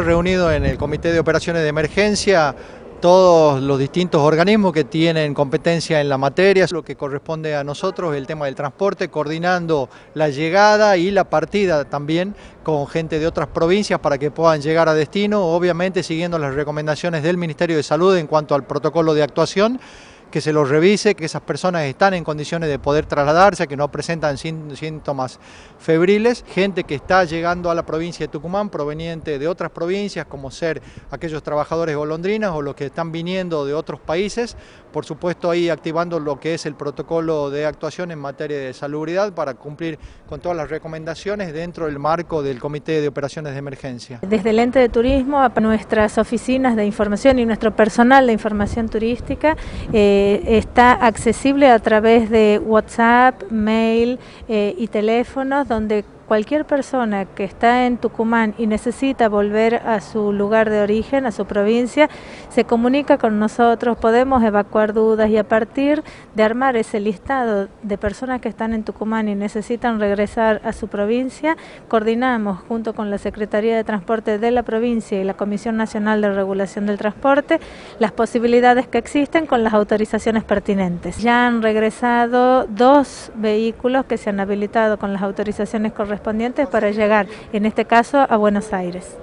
Reunido en el Comité de Operaciones de Emergencia todos los distintos organismos que tienen competencia en la materia, lo que corresponde a nosotros, el tema del transporte, coordinando la llegada y la partida también con gente de otras provincias para que puedan llegar a destino, obviamente siguiendo las recomendaciones del Ministerio de Salud en cuanto al protocolo de actuación que se los revise, que esas personas están en condiciones de poder trasladarse, que no presentan síntomas febriles, gente que está llegando a la provincia de Tucumán proveniente de otras provincias, como ser aquellos trabajadores golondrinas o los que están viniendo de otros países, por supuesto ahí activando lo que es el protocolo de actuación en materia de salubridad para cumplir con todas las recomendaciones dentro del marco del Comité de Operaciones de Emergencia. Desde el ente de turismo a nuestras oficinas de información y nuestro personal de información turística, eh, eh, está accesible a través de WhatsApp, mail eh, y teléfonos donde cualquier persona que está en Tucumán y necesita volver a su lugar de origen, a su provincia, se comunica con nosotros, podemos evacuar dudas y a partir de armar ese listado de personas que están en Tucumán y necesitan regresar a su provincia, coordinamos junto con la Secretaría de Transporte de la provincia y la Comisión Nacional de Regulación del Transporte las posibilidades que existen con las autorizaciones pertinentes. Ya han regresado dos vehículos que se han habilitado con las autorizaciones correspondientes para llegar, en este caso, a Buenos Aires.